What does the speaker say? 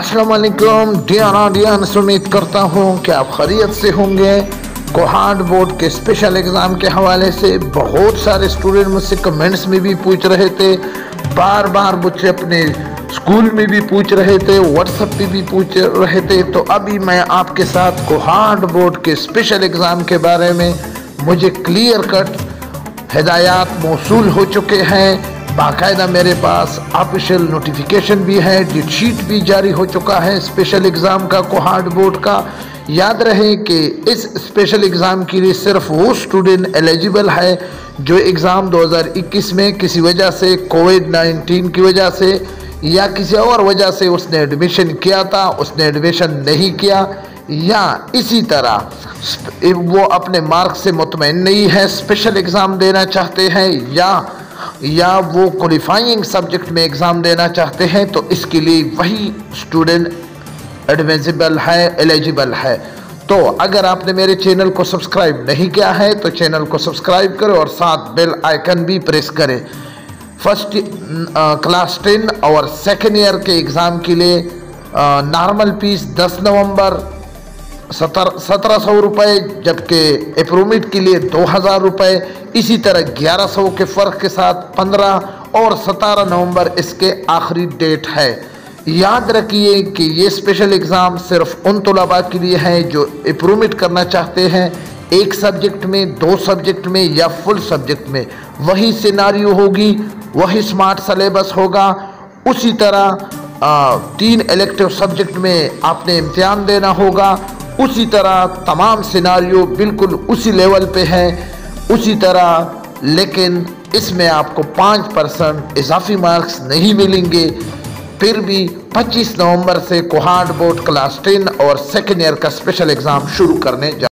वालेकुम dear audience उम्मीद करता हूँ कि आप खरीत से होंगे कोहार्ड बोर्ड के स्पेशल एग्ज़ाम के हवाले से बहुत सारे स्टूडेंट मुझसे कमेंट्स में भी पूछ रहे थे बार बार मुझसे अपने स्कूल में भी पूछ रहे थे व्हाट्सएप पे भी पूछ रहे थे तो अभी मैं आपके साथ कोहार्ड बोर्ड के स्पेशल एग्ज़ाम के बारे में मुझे क्लियर कट हिदायत मौसू हो चुके हैं बाकायदा मेरे पास ऑफिशियल नोटिफिकेशन भी है डिट शीट भी जारी हो चुका है स्पेशल एग्ज़ाम का कोहार्ड बोर्ड का। याद रहे कि इस स्पेशल एग्ज़ाम के लिए सिर्फ़ वो स्टूडेंट एलिजिबल है जो एग्ज़ाम 2021 में किसी वजह से कोविड 19 की वजह से या किसी और वजह से उसने एडमिशन किया था, उसने एडमिशन नहीं किया, या इसी तरह वो अपने मार्क्स से मुतमिन नहीं है स्पेशल एग्ज़ाम देना चाहते हैं, या या वो क्वालिफाइंग सब्जेक्ट में एग्ज़ाम देना चाहते हैं तो इसके लिए वही स्टूडेंट एडमिजिबल है एलिजिबल है। तो अगर आपने मेरे चैनल को सब्सक्राइब नहीं किया है तो चैनल को सब्सक्राइब करें और साथ बेल आइकन भी प्रेस करें। फ़र्स्ट क्लास टेन और सेकेंड ईयर के एग्ज़ाम के लिए नॉर्मल फ़ीस 10 नवंबर सतर सत्रह सौ रुपये जबकि अप्रूवमेंट के लिए दो हज़ार रुपये इसी तरह ग्यारह सौ के फ़र्क के साथ पंद्रह और सतारह नवंबर इसके आखिरी डेट है। याद रखिए कि ये स्पेशल एग्ज़ाम सिर्फ़ उन तलबा के लिए हैं जो अप्रूवमेंट करना चाहते हैं। एक सब्जेक्ट में दो सब्जेक्ट में या फुल सब्जेक्ट में। वही सिनारियो होगी वही स्मार्ट सलेबस होगा। उसी तरह आ, तीन इलेक्टिव सब्जेक्ट में आपने इम्तहान देना होगा। उसी तरह तमाम सिनारियों बिल्कुल उसी लेवल पे हैं, उसी तरह, लेकिन इसमें आपको पाँच परसेंट इजाफी मार्क्स नहीं मिलेंगे। फिर भी 25 नवंबर से कोहार्ड बोर्ड क्लास टेन और सेकेंड ईयर का स्पेशल एग्ज़ाम शुरू करने जा